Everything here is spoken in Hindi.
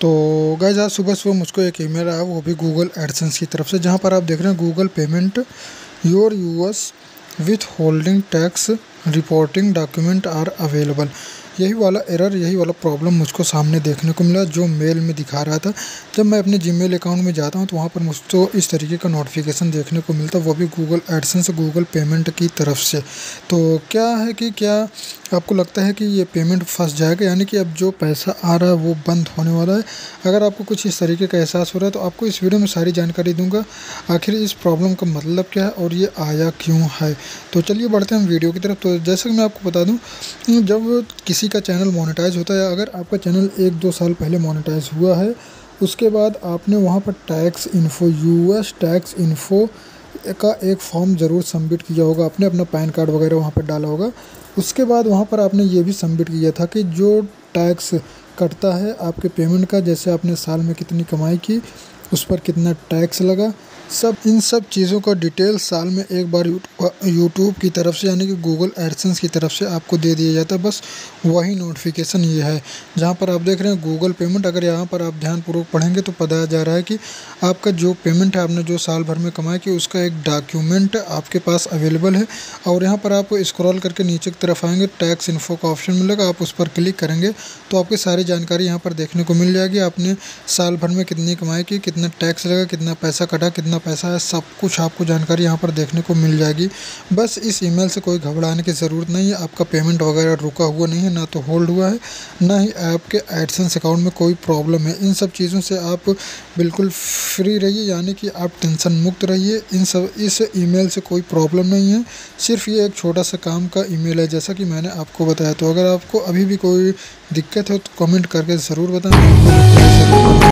तो गैज़ आज सुबह सुबह मुझको एक ईमेल आया, वो भी गूगल एडसेंस की तरफ़ से, जहाँ पर आप देख रहे हैं Google payment your US withholding tax reporting document are available यही वाला एरर यही वाला प्रॉब्लम मुझको सामने देखने को मिला जो मेल में दिखा रहा था। जब मैं अपने जीमेल अकाउंट में जाता हूँ तो वहाँ पर मुझको इस तरीके का नोटिफिकेशन देखने को मिलता, वो भी गूगल एडसेंस गूगल पेमेंट की तरफ़ से। तो क्या है कि क्या आपको लगता है कि ये पेमेंट फंस जाएगा? यानी कि अब जो पैसा आ रहा है, वो बंद होने वाला है। अगर आपको कुछ इस तरीके का एहसास हो रहा है तो आपको इस वीडियो में सारी जानकारी दूँगा। आखिर इस प्रॉब्लम का मतलब क्या है और ये आया क्यों है? तो चलिए बढ़ते हैं वीडियो की तरफ़। तो जैसे कि मैं आपको बता दूँ, जब किसी का चैनल मोनेटाइज होता है अगर आपका चैनल एक दो साल पहले मोनेटाइज हुआ है, उसके बाद आपने वहाँ पर tax info, US tax info का एक फॉर्म ज़रूर सबमिट किया होगा, आपने अपना पैन कार्ड वगैरह वहाँ पर डाला होगा। उसके बाद वहाँ पर आपने ये भी सबमिट किया था कि जो टैक्स कटता है आपके पेमेंट का, जैसे आपने साल में कितनी कमाई की, उस पर कितना टैक्स लगा सब, इन सब चीज़ों का डिटेल साल में एक बार यूट्यूब की तरफ़ से, यानी कि गूगल एडसेंस की तरफ़ से आपको दे दिया जाता है। बस वही नोटिफिकेशन ये है। जहाँ पर आप देख रहे हैं गूगल पेमेंट अगर यहाँ पर आप ध्यानपूर्वक पढ़ेंगे तो बताया जा रहा है कि आपका जो पेमेंट है आपने जो साल भर में कमाया, कि उसका एक डॉक्यूमेंट आपके पास अवेलेबल है। और यहाँ पर आप स्क्रॉल करके नीचे की तरफ़ आएँगे टैक्स इन्फो का ऑप्शन मिलेगा। आप उस पर क्लिक करेंगे तो आपकी सारी जानकारी यहाँ पर देखने को मिल जाएगी। आपने साल भर में कितनी कमाई की, कितना टैक्स लगा, कितना पैसा कटा, कितना कितना पैसा है, सब कुछ आपको जानकारी यहाँ पर देखने को मिल जाएगी। बस इस ईमेल से कोई घबराने की ज़रूरत नहीं है, आपका पेमेंट वगैरह रुका हुआ नहीं है, ना तो होल्ड हुआ है, ना ही आपके एडसेंस अकाउंट में कोई प्रॉब्लम है। इन सब चीज़ों से आप बिल्कुल फ्री रहिए, यानी कि आप टेंशन मुक्त रहिए। इन सब, इस ईमेल से कोई प्रॉब्लम नहीं है, सिर्फ़ ये एक छोटा सा काम का ईमेल है। जैसा कि मैंने आपको बताया तो अगर आपको अभी भी कोई दिक्कत है तो कमेंट करके ज़रूर बताएँ।